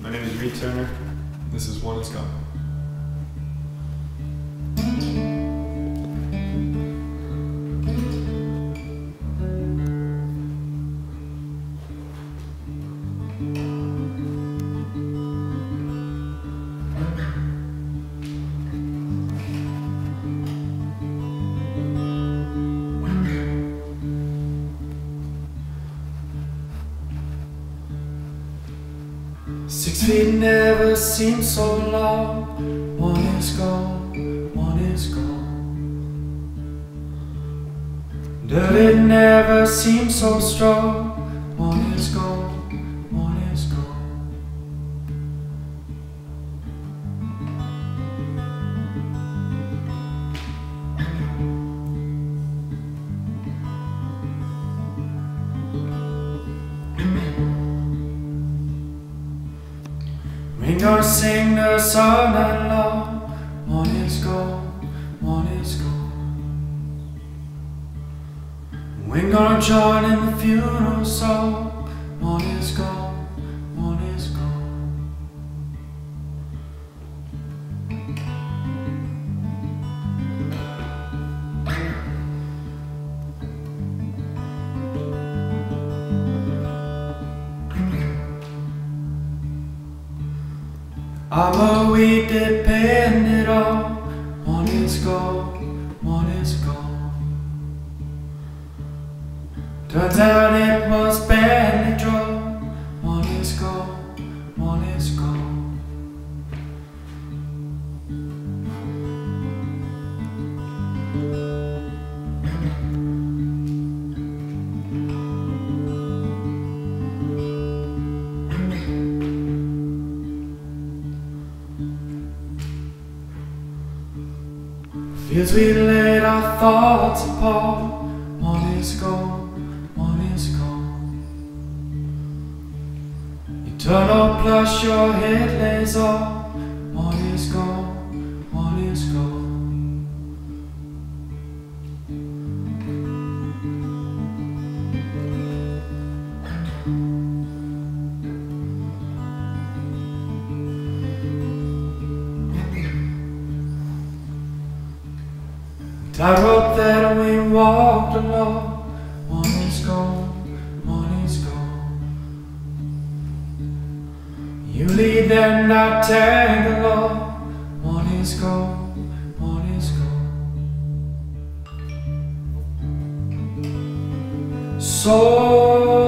My name is Reed Turner. This is One Is Gone. Six feet never seemed so long. One is gone, one is gone. Dirt it never seemed so strong. Gonna sing the song night long. Is gone, one is gone. We're gonna join in the funeral song. I'ma we depended on. One is gone, one is gone. Turns out Fields we laid our thoughts upon. One is gone, one is gone. Eternal plus your head lays on. One is gone, one is gone. Tightrope that we walked along. Is gone, one is gone. You lead and I tag along. Is gone, one is gone. So